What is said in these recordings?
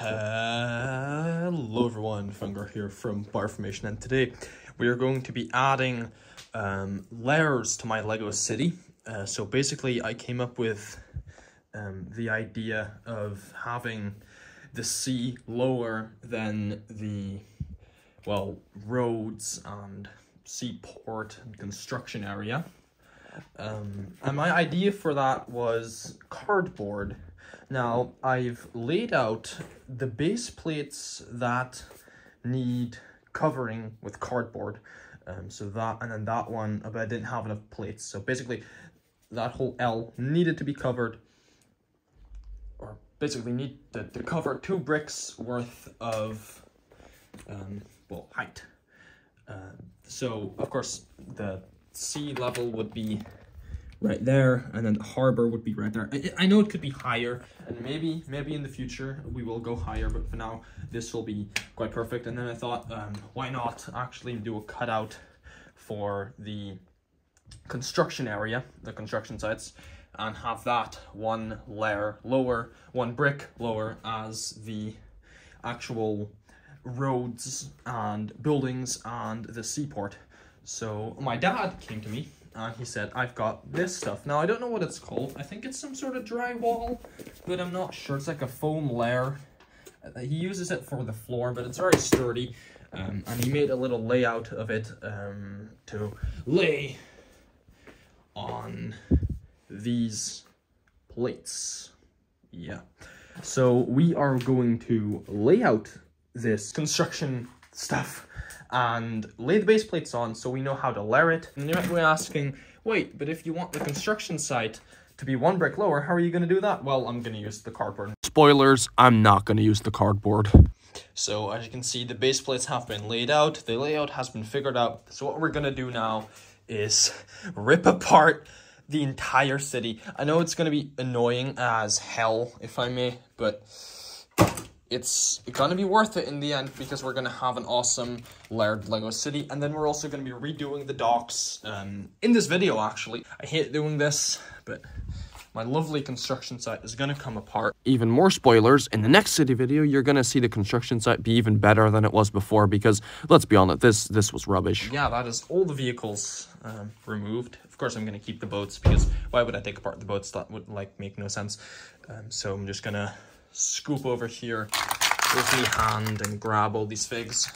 Hello everyone, Fungar here from Bioformation and today we are going to be adding um, layers to my Lego city. Uh, so basically I came up with um, the idea of having the sea lower than the, well, roads and seaport and construction area. Um, and my idea for that was cardboard now, I've laid out the base plates that need covering with cardboard. Um, so that, and then that one, but I didn't have enough plates. So basically, that whole L needed to be covered, or basically need to, to cover two bricks worth of, um, well, height. Uh, so, of course, the sea level would be right there, and then the harbor would be right there. I, I, know it could be higher, and maybe maybe in the future we will go higher, but for now this will be quite perfect. And then I thought, um, why not actually do a cutout for the construction area, the construction sites, and have that one layer lower, one brick lower as the actual roads and buildings and the seaport. So my dad came to me and he said, I've got this stuff. Now, I don't know what it's called. I think it's some sort of drywall, but I'm not sure. It's like a foam layer. Uh, he uses it for the floor, but it's very sturdy. Um, and he made a little layout of it um, to lay on these plates. Yeah. So we are going to lay out this construction stuff and lay the base plates on so we know how to layer it. And you might be asking, wait, but if you want the construction site to be one brick lower, how are you going to do that? Well, I'm going to use the cardboard. Spoilers, I'm not going to use the cardboard. So as you can see, the base plates have been laid out. The layout has been figured out. So what we're going to do now is rip apart the entire city. I know it's going to be annoying as hell, if I may, but it's gonna be worth it in the end because we're gonna have an awesome layered Lego city and then we're also gonna be redoing the docks um, in this video actually. I hate doing this, but my lovely construction site is gonna come apart. Even more spoilers, in the next city video, you're gonna see the construction site be even better than it was before because, let's be honest, this this was rubbish. Yeah, that is all the vehicles um, removed. Of course, I'm gonna keep the boats because why would I take apart the boats? That would like make no sense. Um, so I'm just gonna scoop over here with me hand and grab all these figs.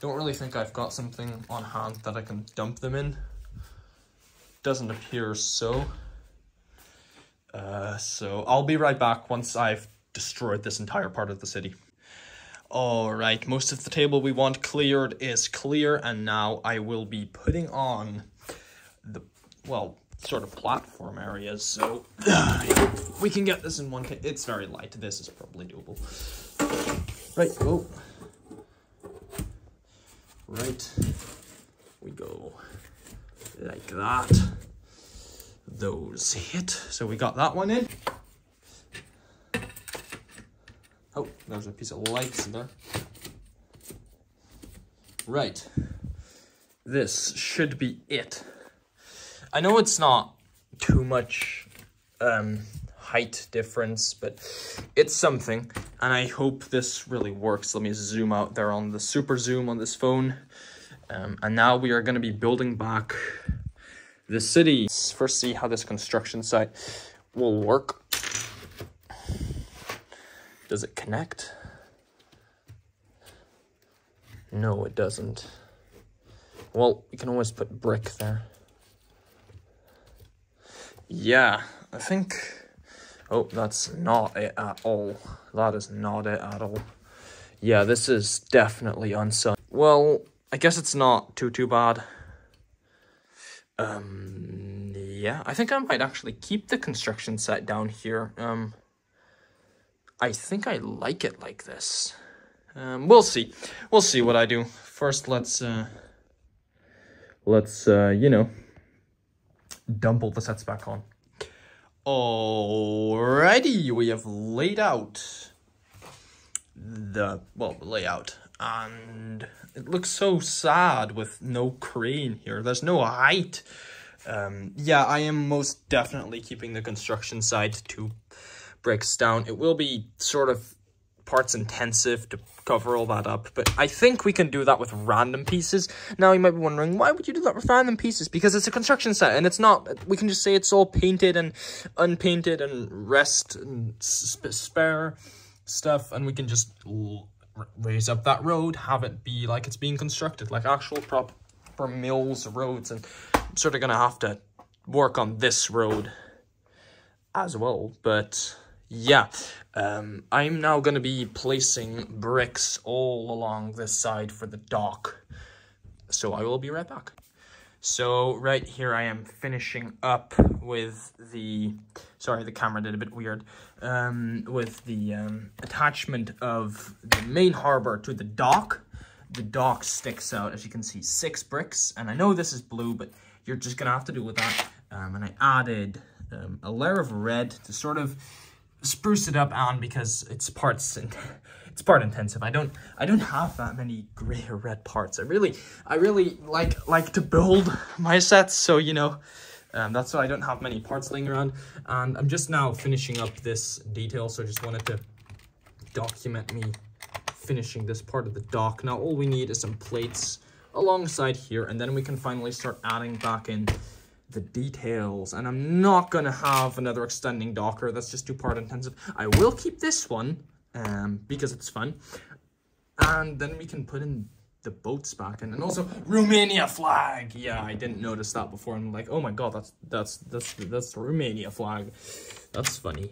Don't really think I've got something on hand that I can dump them in. Doesn't appear so. Uh, so I'll be right back once I've destroyed this entire part of the city. Alright, most of the table we want cleared is clear, and now I will be putting on the, well, sort of platform areas, so we can get this in one take. It's very light. This is probably doable. Right, oh. Right. We go like that. Those hit. So we got that one in. Oh, there's a piece of lights there. Right. This should be it. I know it's not too much um, height difference, but it's something. And I hope this really works. Let me zoom out there on the super zoom on this phone. Um, and now we are going to be building back the city. Let's first see how this construction site will work. Does it connect? No, it doesn't. Well, we can always put brick there. Yeah, I think... Oh, that's not it at all. That is not it at all. Yeah, this is definitely unsun. Well, I guess it's not too, too bad. Um, yeah, I think I might actually keep the construction set down here. Um, I think I like it like this. Um, we'll see. We'll see what I do. First, let's, uh, let's, uh, you know, dump all the sets back on. Alrighty, we have laid out the, well, layout, and it looks so sad with no crane here. There's no height. Um, yeah, I am most definitely keeping the construction side two bricks down. It will be sort of parts intensive to cover all that up, but I think we can do that with random pieces. Now, you might be wondering, why would you do that with random pieces? Because it's a construction set, and it's not, we can just say it's all painted and unpainted and rest and spare stuff, and we can just raise up that road, have it be like it's being constructed, like actual proper MILS, roads, and I'm sort of to have to work on this road as well, but yeah, um, I'm now going to be placing bricks all along this side for the dock. So I will be right back. So right here I am finishing up with the, sorry the camera did a bit weird, um, with the um, attachment of the main harbor to the dock. The dock sticks out, as you can see, six bricks. And I know this is blue, but you're just going to have to do with that. Um, and I added um, a layer of red to sort of spruce it up on because it's parts and it's part intensive. I don't I don't have that many gray or red parts. I really I really like like to build my sets, so you know. Um, that's why I don't have many parts laying around. And I'm just now finishing up this detail, so I just wanted to document me finishing this part of the dock. Now all we need is some plates alongside here, and then we can finally start adding back in the details. And I'm not going to have another extending docker. That's just too part intensive. I will keep this one um, because it's fun. And then we can put in the boats back in. And also Romania flag. Yeah, I didn't notice that before. I'm like, oh my god, that's that's that's that's the Romania flag. That's funny.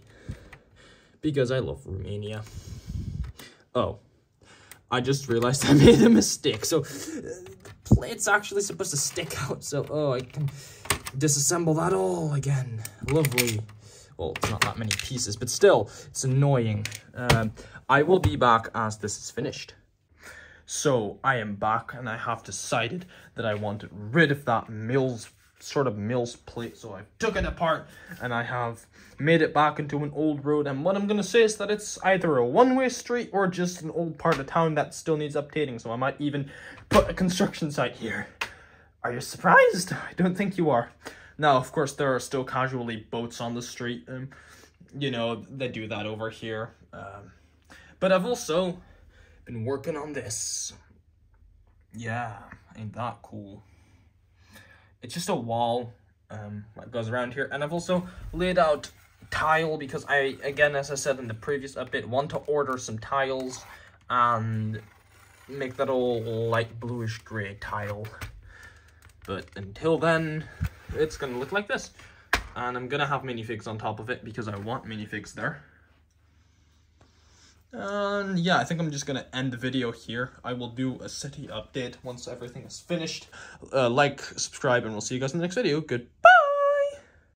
Because I love Romania. Oh. I just realized I made a mistake. So, uh, the plate's actually supposed to stick out. So, oh, I can disassemble that all again. Lovely. Well, it's not that many pieces, but still, it's annoying. Um, I will be back as this is finished. So, I am back, and I have decided that I wanted rid of that MILS, sort of MILS plate. So, I took it apart, and I have made it back into an old road. And what I'm going to say is that it's either a one-way street or just an old part of town that still needs updating. So, I might even put a construction site here. Are you surprised? I don't think you are. Now, of course, there are still casually boats on the street. Um, you know, they do that over here. Um, but I've also been working on this. Yeah, ain't that cool. It's just a wall um, that goes around here. And I've also laid out tile because I, again, as I said in the previous update, want to order some tiles and make that all light bluish gray tile. But until then, it's going to look like this. And I'm going to have minifigs on top of it because I want minifigs there. And yeah, I think I'm just to end the video here. I will do a city update once everything is finished. Uh, like, subscribe, and we'll see you guys in the next video. Goodbye!